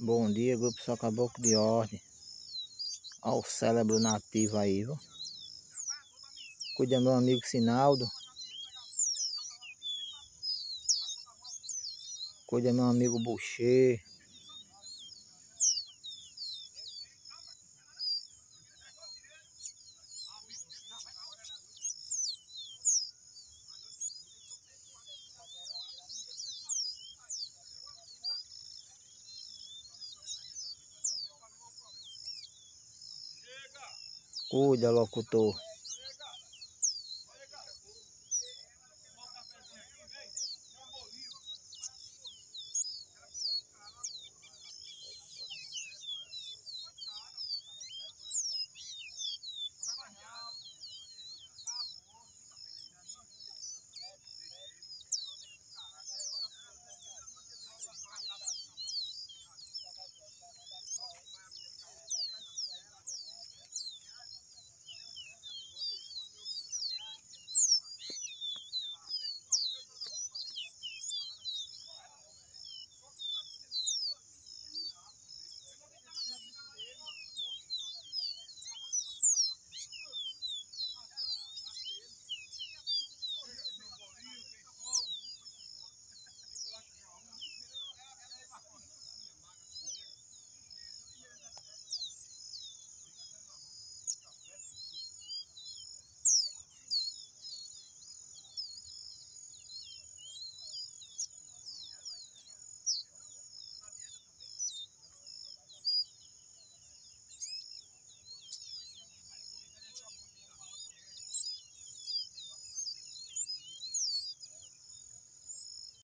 Bom dia, grupo Só Caboclo de Ordem. Olha o cérebro nativo aí, viu? Cuida meu amigo Sinaldo. Cuida meu amigo Boucher. Cuida, locutor.